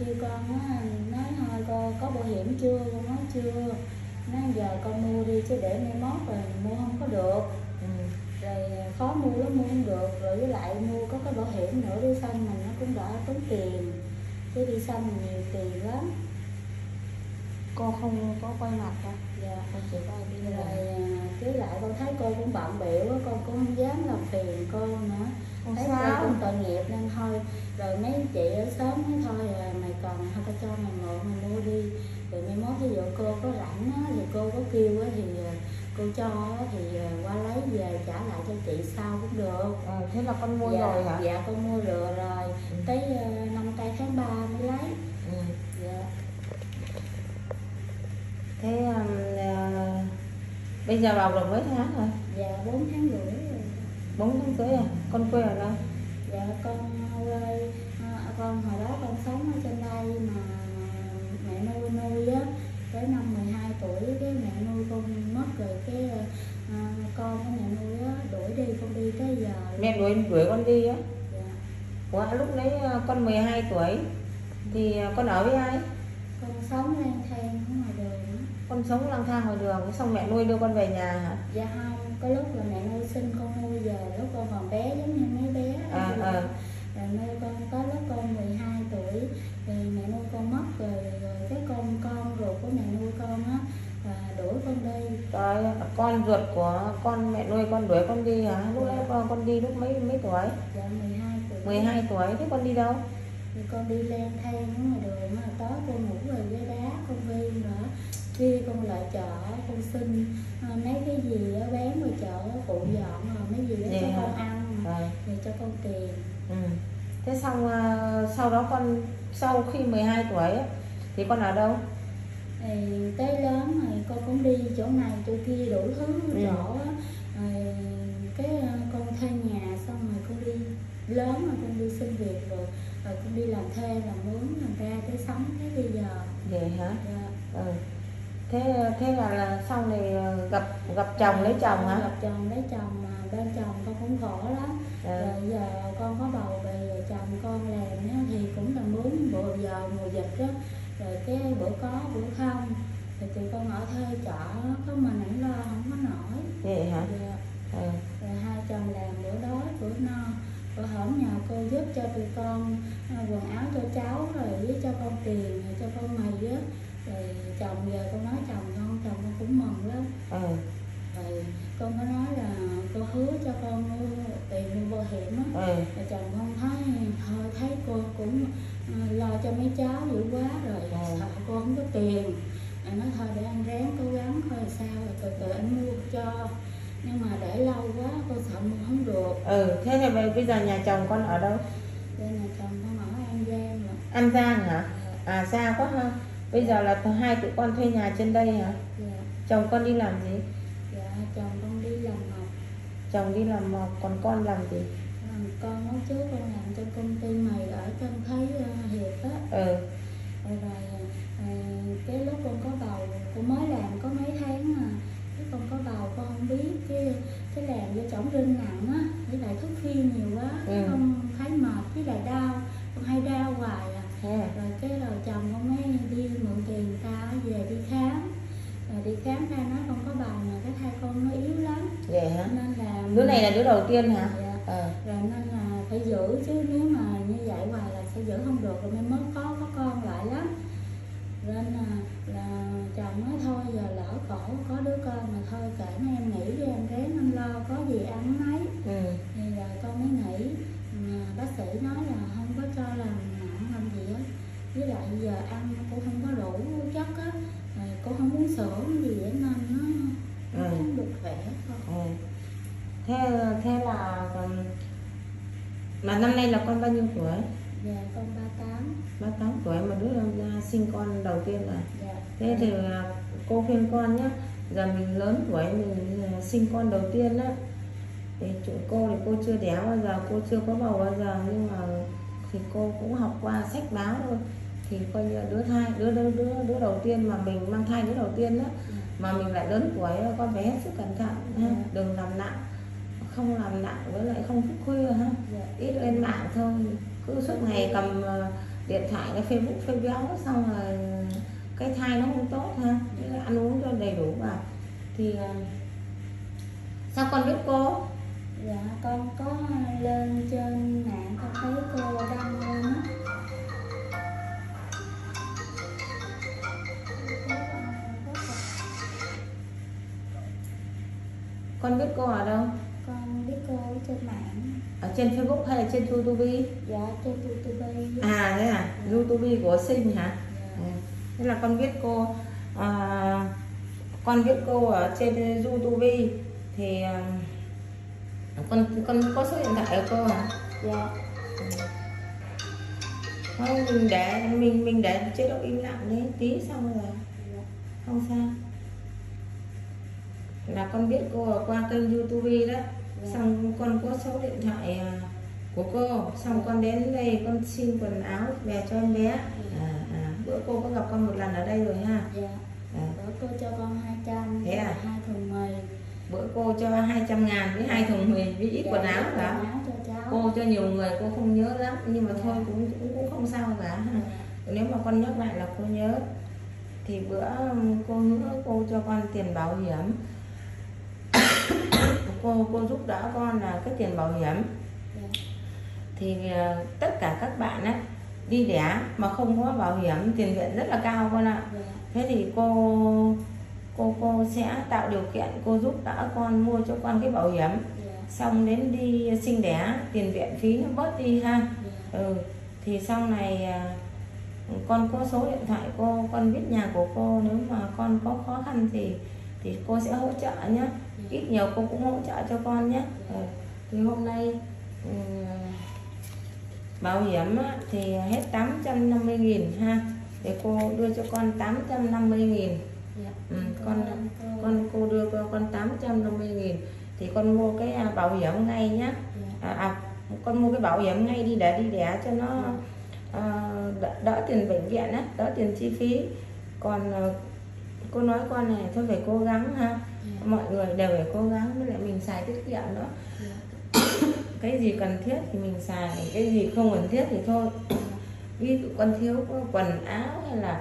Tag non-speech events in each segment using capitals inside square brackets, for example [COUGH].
kêu con á nói thôi con có bảo hiểm chưa? Con nói chưa. Nói giờ con mua đi chứ để mai mốt rồi mua không có được. Ừ. rồi khó mua lắm mua không được. Rồi với lại mua có cái bảo hiểm nữa đi xanh mình nó cũng đỡ tốn tiền. Chứ đi thì nhiều tiền lắm. Cô không có quay mặt đâu dạ cô chỉ có đi rồi là à, với lại con thấy cô cũng bận biểu con cũng không dám làm phiền cô nữa không thấy sao. cũng tội nghiệp nên thôi. Rồi mấy chị ở xóm nói thôi à, mày cần thôi tao cho mày mượn mày mua đi. Rồi mai mốt ví dụ cô có rảnh á, thì cô có kêu á, thì à, cô cho á, thì à, qua lấy về trả lại cho chị sau cũng được. Ờ, thế là con mua dạ, rồi hả? dạ con mua rồi rồi. Ừ. tới à, năm tây tháng 3 mới lấy. Ừ. dạ. Thế um, à, bây giờ vào được mấy tháng rồi? Dạ bốn tháng rưỡi bốn tháng rưỡi à? Con quê ở đâu? Dạ con quê à, con hồi đó con sống ở trên đây mà mẹ nuôi nuôi á tới năm 12 tuổi cái mẹ nuôi con mất rồi cái à, con của mẹ nuôi á đuổi đi con đi tới giờ. Mẹ đuổi đuổi con đi á? Dạ. Ủa, lúc đấy à, con 12 tuổi thì à, con ở với ai? Con sống lang thang ở ngoài đường. Con sống lang thang ngoài đường xong mẹ nuôi đưa con về nhà hả dạ không có lúc là mẹ nuôi sinh con nuôi về lúc con còn bé giống như mấy bé À, à. nuôi con tới lúc con 12 tuổi thì mẹ nuôi con mất rồi, rồi cái con con ruột của mẹ nuôi con á là đuổi con đi Rồi, con ruột của con mẹ nuôi con đuổi con đi hả? Lúc đấy con, con đi lúc mấy mấy tuổi? dạ 12 tuổi 12 tuổi, thế con đi đâu? thì con đi lang thang ở ngoài đường á tối con ngủ rồi ghế đá con viên khi con lại chợ con xin à, mấy cái gì á bán ngoài chợ phụ dọn rồi mấy gì đó Vậy cho hả? con ăn Rồi, thì cho con tiền ừ. Thế xong à, sau đó con sau khi 12 tuổi thì con ở đâu? thì tới lớn rồi con cũng đi chỗ này chỗ kia đủ thứ Ừ. chỗ á rồi cái ờ, con thuê nhà xong rồi con đi lớn rồi con đi xin việc rồi rồi con đi làm thuê làm mướn làm ra cái sống tới bây giờ Vậy hả? dạ. Ừ. Thế thế là, là xong thì à, gặp gặp chồng lấy chồng hả? gặp chồng lấy chồng mà bên chồng con cũng khổ lắm Ừ. rồi giờ con có bầu về rồi chồng con làm thì cũng là mướn bữa giờ mùa dịch á rồi cái bữa có bữa không thì tụi con ở thuê trọ có mà nãy lo không có nổi Vậy hả? Dạ. Ừ. rồi hai chồng làm bữa đói bữa no bữa hổm nhờ cô giúp cho tụi con à, quần áo cho cháu rồi với cho con tiền rồi cho con mì á rồi chồng giờ con nói chồng con chồng con cũng mừng lắm Ừ. rồi con có nói là cô hứa cho con mua tiền mua bảo hiểm á Ừ. rồi chồng con thấy thôi thấy cô cũng ờ, lo cho mấy cháu dữ quá rồi Ừ. sợ cô không có tiền anh nói thôi để anh ráng cố gắng coi sao rồi từ từ anh mua cho nhưng mà để lâu quá cô sợ mua không được Ừ, thế thì bây- giờ nhà chồng con ở đâu? nên là chồng con ở an giang rồi An Giang hả? À xa quá ha. Bây giờ là hai tụi con thuê nhà trên đây hả? dạ Chồng con đi làm gì? dạ chồng con đi làm mộc Chồng đi làm mộc, còn con làm gì? Còn con nói trước con làm trong công ty mày ở trong thấy uh, hiệp á Ừ. rồi, rồi à, cái lúc con có bầu con mới làm có mấy tháng mà cái con có bầu con không biết cái cái làm vô chổng rinh nặng á với lại thức phiên nhiều quá Ừ. con thấy mệt với lại đau con hay đau hoài à À? rồi cái rồi chồng con mới đi mượn tiền người ta về đi khám rồi đi khám ra nói con có bầu mà cái thai con nó yếu lắm Vậy hả? nên là Đứa này là đứa đầu tiên hả? Dạ. Ờ. rồi nên là phải giữ chứ nếu mà như vậy hoài là sẽ giữ không được rồi mai mốt có có con lại lắm nên là, là chồng nói thôi giờ lỡ khổ có đứa con mà thôi kệ mấy em nghỉ đi em ráng em lo có gì ăn mấy Ừ. thì rồi con mới nghỉ mà bác sĩ nói là không có cho làm với lại giờ ăn cũng không có đủ chất á cũng không uống sữa gì vậy nên nó nó Ừ. không được khỏe con Ừ. Thế thế là mà năm nay là con bao nhiêu tuổi? dạ con 38 38 tuổi mà đứa ra sinh con đầu tiên là dạ thế thì à, cô khuyên con nhé giờ mình lớn tuổi mình à, sinh con đầu tiên á thì chúng cô thì cô chưa đẻ bao giờ cô chưa có bầu bao giờ nhưng mà thì cô cũng học qua sách báo thôi thì coi như là đứa thai đứa đứa đứa, đứa đầu tiên mà mình mang thai đứa đầu tiên á mà mình lại lớn tuổi con phải hết sức cẩn thận ha Ừ. đừng làm nặng không làm nặng với lại không thức khuya ha. Dạ. Ít lên mạng thôi cứ suốt ngày cầm ờ, điện thoại nó facebook phê béo xong rồi cái thai nó không tốt ha. Ăn uống cho đầy đủ vào. Thì ờ, sao con biết cô? Dạ con có lên trên mạng con thấy cô đăng con biết cô ở đâu? Con biết cô ở trên mạng. Ở trên facebook hay là trên youtube? Dạ trên youtube. À thế à? Youtube của sinh hả? Dạ. À, thế là con biết cô à, con biết cô ở trên youtube. Thì à, con con có số điện thoại của cô hả? Dạ. Không mình để mình mình để chế độ im lặng đấy tí xong rồi. Dạ. Không sao là con biết cô qua kênh youtube đó. Dạ. xong con có số điện thoại à, của cô. Xong con đến đây con xin quần áo về cho em bé. À, à, bữa cô có gặp con một lần ở đây rồi ha. Dạ. À, bữa cô cho con 200 Thế à? hai thùng mì bữa cô cho 200 ngàn với hai thùng mì với ít Dạ, quần áo cả cho cô cho nhiều người cô không nhớ lắm. Nhưng mà thôi cũng cũng, không sao cả. Dạ. nếu mà con nhắc lại là cô nhớ. Thì bữa cô hứa cô cho con tiền bảo hiểm cô cô giúp đỡ con là cái tiền bảo hiểm. Dạ. Thì ờ, tất cả các bạn á đi đẻ mà không có bảo hiểm tiền viện rất là cao con ạ. Dạ. Thế thì cô cô cô sẽ tạo điều kiện cô giúp đỡ con mua cho con cái bảo hiểm. Dạ. Xong đến đi sinh đẻ tiền viện phí nó bớt đi ha. Ừ thì sau này à, con có số điện thoại cô con biết nhà của cô nếu mà con có khó khăn thì thì cô sẽ hỗ trợ nhé ít nhiều cô cũng hỗ trợ cho con nhé. Ừ. thì hôm nay ừ, bảo hiểm á, thì hết 850 nghìn ha. Để cô đưa cho con 850 nghìn. Dạ. Ừ, con con cô đưa cho con 850 nghìn. Thì con mua cái à, bảo hiểm ngay nhé dạ. À, à, con mua cái bảo hiểm ngay đi để đi đẻ cho nó à, đỡ, đỡ tiền bệnh viện á đỡ tiền chi phí. Còn à, cô nói con này thôi phải cố gắng ha mọi người đều phải cố gắng với lại mình xài tiết kiệm nữa dạ cái gì cần thiết thì mình xài cái gì không cần thiết thì thôi. Ví dụ con thiếu quần áo hay là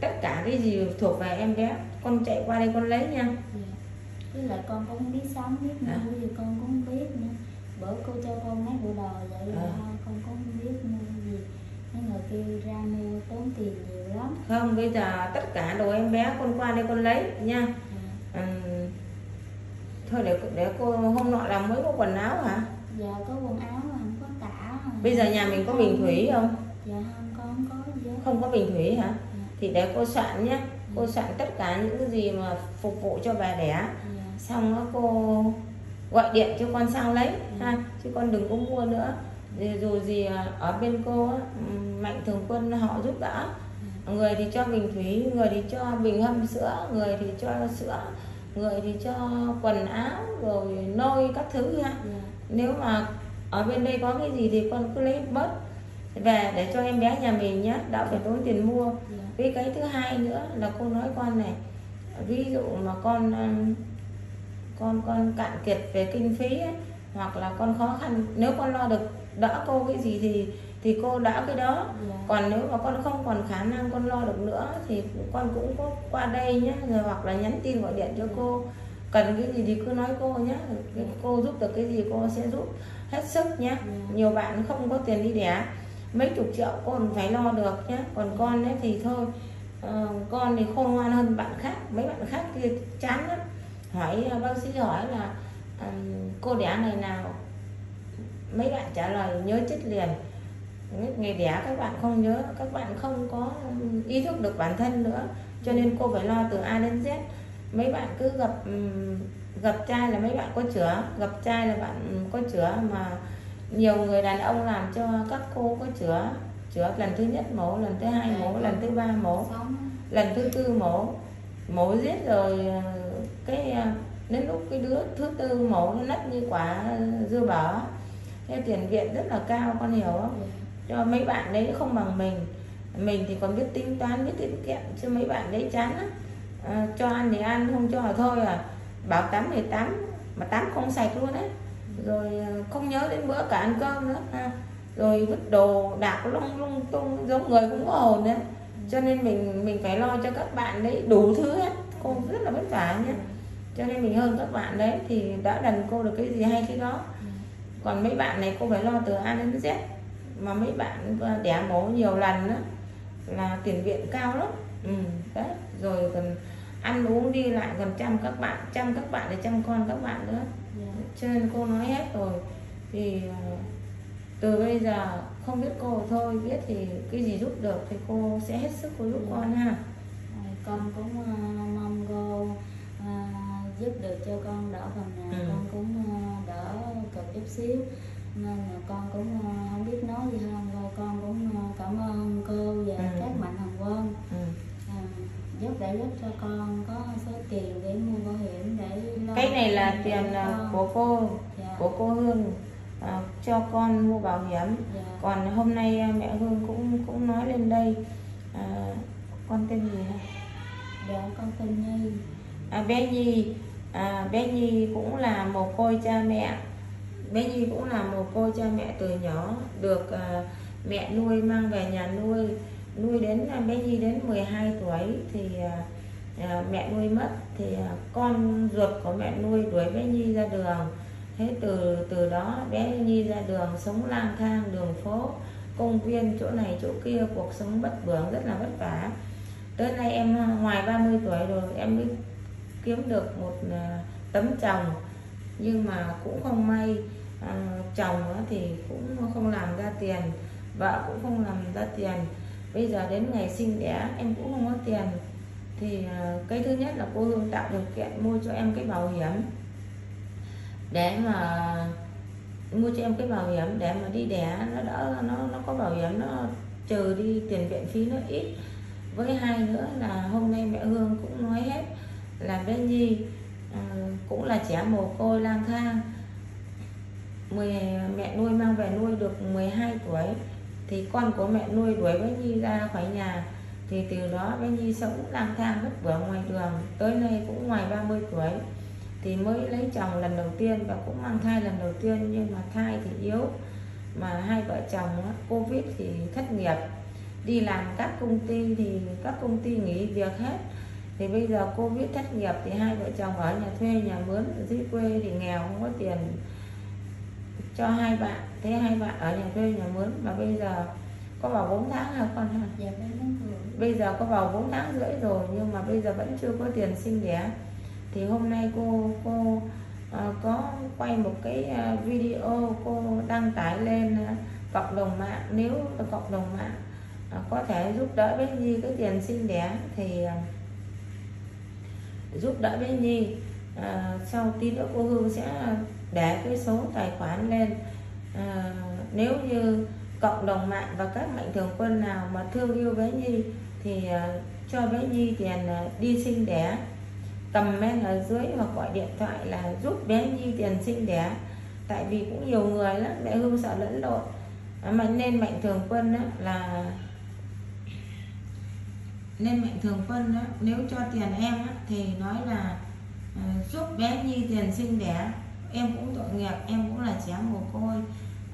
tất cả cái gì thuộc về em bé con chạy qua đây con lấy nha. Dạ với lại con cũng biết sống biết Hả? mua gì con cũng biết nữa. Bữa cô cho con mấy bộ đồ vậy là À. con cũng biết mua gì. Mấy người kia ra mua tốn tiền nhiều lắm. Không bây giờ tất cả đồ em bé con qua đây con lấy nha. Dạ Ừm, thôi để để cô hôm nọ làm mới có quần áo hả? Dạ có quần áo mà không có tả bây giờ nhà mình có bình thủy không? Dạ không con không có gì hết. Không có bình thủy hả? Dạ. Thì để cô soạn nhé. Cô soạn tất cả những cái gì mà phục vụ cho bà đẻ. Dạ. Xong đó cô gọi điện cho con sang lấy ha. Chứ con đừng có mua nữa. Rồi gì à, ở bên cô mạnh thường quân họ giúp đỡ. Người thì cho bình thủy người thì cho bình hâm sữa người thì cho sữa người thì cho quần áo rồi nôi các thứ ha dạ. Nếu mà ở bên đây có cái gì thì con cứ lấy bớt về để cho em bé nhà mình nhé đỡ phải tốn tiền mua. Dạ. Với cái thứ hai nữa là cô nói con này ví dụ mà con um, con con cạn kiệt về kinh phí ấy, hoặc là con khó khăn nếu con lo được đỡ cô cái gì thì thì cô đỡ cái đó. Dạ. Còn nếu mà con không còn khả năng con lo được nữa thì con cũng có qua đây nhé rồi hoặc là nhắn tin gọi điện cho cô. Cần cái gì thì cứ nói cô nhé cô giúp được cái gì cô sẽ giúp hết sức nhé nhiều bạn không có tiền đi đẻ. Mấy chục triệu con phải lo được nhé còn con ấy thì thôi. Ờ, con thì khôn ngoan hơn bạn khác. Mấy bạn khác kia chán lắm. Hỏi ờ, bác sĩ hỏi là ừm, cô đẻ ngày nào? Mấy bạn trả lời nhớ chết liền ngày đẻ các bạn không nhớ các bạn không có ý thức được bản thân nữa. Cho nên cô phải lo từ A đến Z. Mấy bạn cứ gặp gặp trai là mấy bạn có chữa gặp trai là bạn có chữa mà nhiều người đàn ông làm cho các cô có chữa chữa lần thứ nhất mổ lần thứ hai mổ lần thứ ba mổ lần thứ tư mổ mổ giết rồi ờ, cái ờ, đến lúc cái đứa thứ tư mổ nó nứt như quả dưa bở cái tiền viện rất là cao con hiểu không cho mấy bạn đấy không bằng mình. Mình thì còn biết tính toán biết tiết kiệm. Chứ mấy bạn đấy chán lắm. À, cho ăn thì ăn không cho là thôi à. Bảo tắm thì tắm mà tắm không sạch luôn đấy. Rồi ờ, không nhớ đến bữa cả ăn cơm nữa. À, rồi vứt đồ đạc lung lung tung giống người cũng có hồn đấy. Cho nên mình mình phải lo cho các bạn đấy đủ thứ hết. Cô rất là vất vả nhé. Cho nên mình hơn các bạn đấy thì đã đần cô được cái gì hay cái đó. Còn mấy bạn này cô phải lo từ A đến Z mà mấy bạn đẻ mổ nhiều lần đó là tiền viện cao lắm ừ, đấy rồi còn ăn uống đi lại còn chăm các bạn chăm các bạn để chăm con các bạn nữa dạ. cho nên cô nói hết rồi thì ờ, từ bây giờ không biết cô thôi biết thì cái gì giúp được thì cô sẽ hết sức cô giúp Dạ. con ha con cũng ờ, mong cô ờ, giúp được cho con đỡ phần nào Ừ. con cũng đỡ cực chút xíu nên là con cũng ờ, không biết nói gì hơn rồi con cũng ờ, cảm ơn cô và Ừ. các mạnh thường quân. Ừ. à, giúp để giúp cho con có số tiền để mua bảo hiểm để cái này là tiền ờ, của cô dạ, của cô Hương ờ, cho con mua bảo hiểm. Dạ, còn hôm nay mẹ Hương cũng cũng nói lên đây. Ờ, con tên gì hả? Dạ con tên Nhi. À, bé Nhi. À, bé Nhi cũng là mồ côi cha mẹ bé Nhi cũng là một cô cha mẹ từ nhỏ được à, mẹ nuôi mang về nhà nuôi nuôi đến à, bé Nhi đến 12 tuổi thì à, à, mẹ nuôi mất thì à, con ruột của mẹ nuôi đuổi bé Nhi ra đường. Thế từ từ đó bé Nhi ra đường sống lang thang đường phố công viên chỗ này chỗ kia cuộc sống bất bường rất là vất vả. Tới nay em à, ngoài 30 tuổi rồi em mới kiếm được một tấm chồng. Nhưng mà cũng không may à, chồng thì cũng không làm ra tiền vợ cũng không làm ra tiền. Bây giờ đến ngày sinh đẻ em cũng không có tiền. Thì à, cái thứ nhất là cô Hương tạo điều kiện mua cho em cái bảo hiểm. Để mà mua cho em cái bảo hiểm để mà đi đẻ nó đỡ nó nó có bảo hiểm nó trừ đi tiền viện phí nó ít. Với hai nữa là hôm nay mẹ Hương cũng nói hết là bé Nhi à, cũng là trẻ mồ côi lang thang mười, mẹ nuôi mang về nuôi được 12 tuổi, thì con của mẹ nuôi đuổi bé Nhi ra khỏi nhà. Thì từ đó bé Nhi sống lang thang vất vả ngoài đường, tới nay cũng ngoài 30 tuổi. Thì mới lấy chồng lần đầu tiên và cũng mang thai lần đầu tiên, nhưng mà thai thì yếu. Mà hai vợ chồng Covid thì thất nghiệp. Đi làm các công ty thì các công ty nghỉ việc hết. Thì bây giờ Covid thất nghiệp thì hai vợ chồng ở nhà thuê, nhà mướn, dưới quê thì nghèo, không có tiền cho hai bạn. Thế hai bạn ở nhà thuê nhà mướn mà bây giờ có vào 4 tháng hả con hả dạ bây giờ có vào 4 tháng rưỡi rồi nhưng mà bây giờ vẫn chưa có tiền sinh đẻ. Thì hôm nay cô cô ờ, có quay một cái ờ, video cô đăng tải lên ờ, cộng đồng mạng. Nếu cộng đồng mạng ờ, có thể giúp đỡ bé Nhi cái tiền sinh đẻ thì ờ, giúp đỡ bé Nhi Ờ, sau tí nữa cô Hương sẽ để cái số tài khoản lên. À, nếu như cộng đồng mạng và các mạnh thường quân nào mà thương yêu bé Nhi thì à, cho bé Nhi tiền à, đi sinh đẻ. Comment ở dưới hoặc gọi điện thoại là giúp bé Nhi tiền sinh đẻ. Tại vì cũng nhiều người lắm mẹ Hương sợ lẫn lộn. À, mà nên mạnh thường quân á, là nên mạnh thường quân á, nếu cho tiền em á, thì nói là à, giúp bé Nhi tiền sinh đẻ em cũng tội nghiệp em cũng là trẻ mồ côi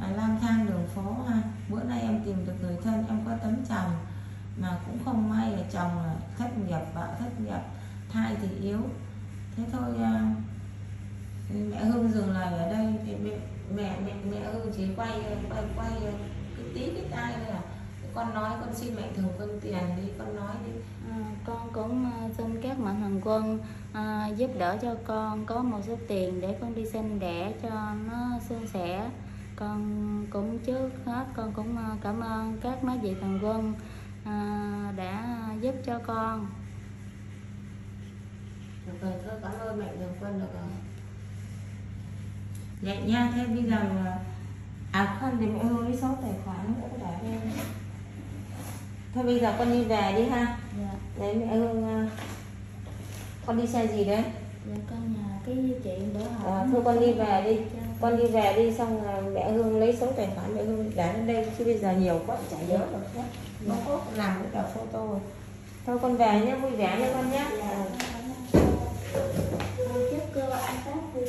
à, lang thang đường phố ha. Bữa nay em tìm được người thân em có tấm chồng mà cũng không may là chồng là thất nghiệp vợ thất nghiệp thai thì yếu. Thế thôi à, mẹ Hương dừng lời ở đây thì mẹ mẹ mẹ, mẹ Hương chỉ quay quay quay cái tí cái tai thôi à con nói con xin mạnh thường quân tiền đi con nói đi. À, con cũng à, xin các mạnh thường quân à, giúp đỡ cho con có một số tiền để con đi sinh đẻ cho nó suôn sẻ. Con cũng trước hết con cũng à, cảm ơn các mấy vị thần quân à, đã giúp cho con. Được rồi thôi cảm ơn mạnh thường quân được rồi. Vậy nha thế bây giờ là- à không thì Hương lấy số tài khoản nữa để đây thôi bây giờ con đi về đi ha. Dạ, đấy mẹ Hương à, con đi xe gì đấy? Dạ con nhờ cái chuyện bữa hỏi Ờ, thôi con đi về đi. Cho- con đi về đi xong à, mẹ Hương lấy số tài khoản mẹ Hương để lên đây chứ bây giờ nhiều quá chả nhớ được hết. Nó có làm cái cả photo rồi. Thôi con về nhé vui vẻ nha con nhé. Dạ,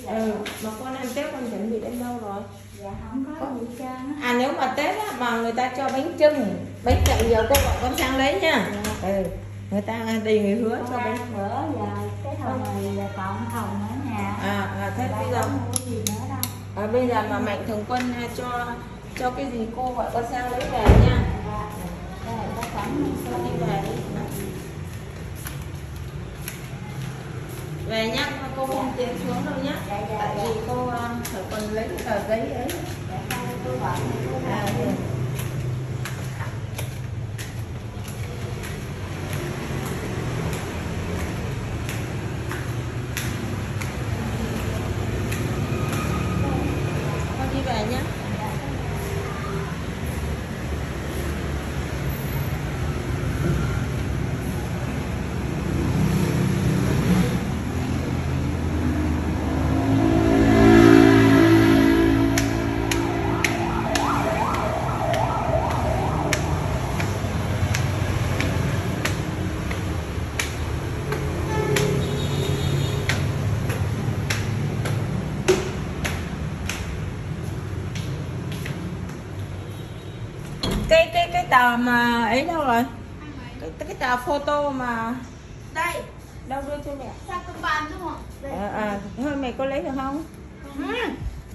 ừ mà con ăn tết con chuẩn bị đến đâu rồi? Dạ không có gì trơn à nếu mà tết á, mà người ta cho bánh trưng bánh kẹo nhiều cô gọi con sang lấy nha. Ừ người ta đi người hứa cho bánh. bữa giờ cái thằng này là còn hồng ở nhà à, à thế bây giờ không mua gì nữa đâu. À, bây giờ mà mạnh thường quân à, cho cho cái gì cô gọi con sang lấy về nha Dạ. Đây, có sẵn con đi về đi về nhá cô không tiến xuống đâu nhá Dạ, dạ, tại dạ. vì cô phải còn lấy tờ giấy ấy. Dạ, à, tờ mà ấy đâu rồi? Cái cái tờ photo mà đây. Đâu đưa cho mẹ? Sao công ban đúng không? Đây. À, à, thôi mày có lấy được không?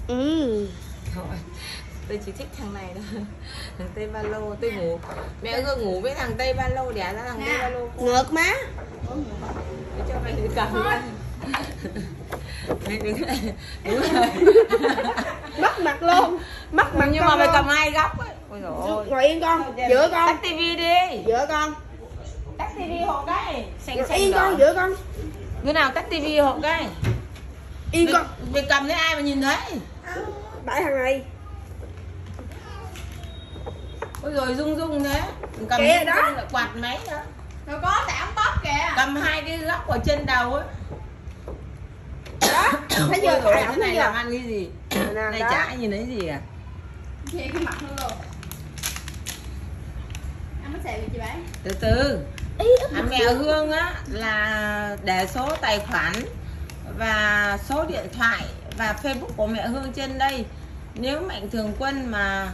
Ừ. Thôi tôi chỉ thích thằng này thôi. Thằng tây ba lô tôi ngủ. Mẹ cứ ngủ với thằng tây ba lô đẻ ra thằng tây ba lô ngược má. Để cho mày thử cầm [LAUGHS] mày đứng lại. Đúng [LAUGHS] rồi mất mặt luôn. Mất mặt nhưng mà mày cầm hai góc ấy ôi dồi yên con giữa con. Tắt tivi đi. Giữa con. Tắt tivi hộ cái. Xanh xanh yên con giữa con. Đứa nào tắt tivi hộ cái? Yên mày, con. mày cầm lấy ai mà nhìn thấy. Tại thằng này. Ôi rồi rung rung thế. Cầm Kìa đó. quạt máy nữa đâu có ống bóp kìa. Cầm hai cái góc ở trên đầu ấy đó. [COUGHS] Thấy chưa? Ôi tại cái này làm ăn cái gì? Này chả nhìn thấy gì à? Chị cái mặt luôn Em mới xài gì chị bảy từ từ. À, mẹ hương á là để số tài khoản và số điện thoại và facebook của mẹ hương trên đây. Nếu mạnh thường quân mà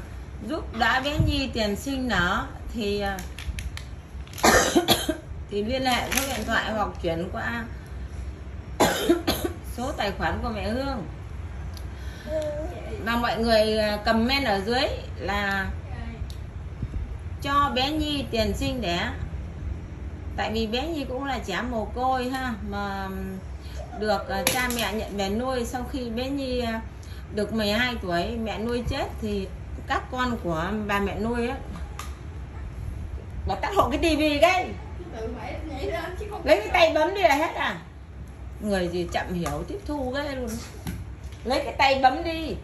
giúp đỡ bé nhi tiền sinh nở thì [COUGHS] thì liên hệ số điện thoại hoặc chuyển qua [COUGHS] số tài khoản của mẹ hương. Và mọi người à, comment ở dưới là cho bé nhi tiền sinh đẻ tại vì bé nhi cũng là trẻ mồ côi ha, mà được ờ, cha mẹ nhận về nuôi sau khi bé nhi ờ, được 12 tuổi, mẹ nuôi chết thì các con của bà mẹ nuôi á bà tắt hộ cái tivi cái. Lấy cái tay bấm đi là hết à. Người gì chậm hiểu tiếp thu cái luôn. Lấy cái tay bấm đi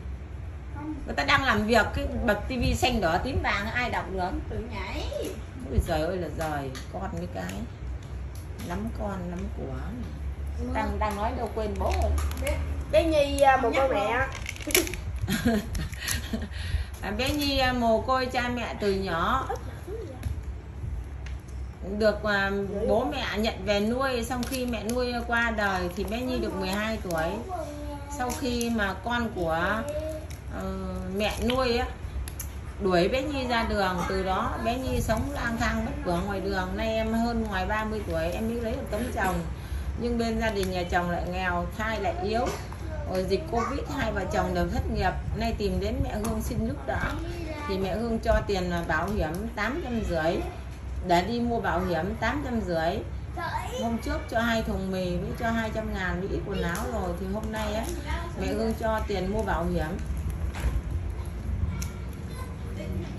người ta đang làm việc cái bật tivi xanh đỏ tím vàng ai đọc được? Tự nhảy. Ôi giời ơi là giời con với cái. Lắm con lắm của. Đang đang nói đâu quên bố rồi. Bé Nhi à, một con mẹ. [LAUGHS] à, bé nhi à, mồ côi cha mẹ từ nhỏ. Được à, bố mẹ nhận về nuôi xong khi mẹ nuôi qua đời thì bé nhi được 12 tuổi. Sau khi mà con của uh, mẹ nuôi á đuổi bé nhi ra đường từ đó bé nhi sống lang thang bất cửa ngoài đường. Nay em hơn ngoài 30 tuổi em mới lấy được tấm chồng. Nhưng bên gia đình nhà chồng lại nghèo thai lại yếu. Rồi dịch covid hai vợ chồng đều thất nghiệp. Nay tìm đến mẹ hương xin giúp đỡ. Thì mẹ hương cho tiền bảo hiểm tám trăm rưỡi. Để đi mua bảo hiểm tám trăm rưỡi. Hôm trước cho hai thùng mì với cho 200 ngàn với ít quần áo rồi. Thì hôm nay á mẹ hương cho tiền mua bảo hiểm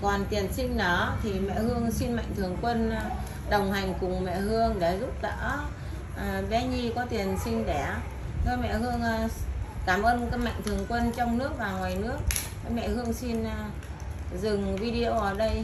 còn tiền sinh nở thì mẹ hương xin mạnh thường quân ờ, đồng hành cùng mẹ hương để giúp đỡ ờ, bé nhi có tiền sinh đẻ. Thôi mẹ hương ờ, cảm ơn các mạnh thường quân trong nước và ngoài nước. Mẹ hương xin dừng video ở đây.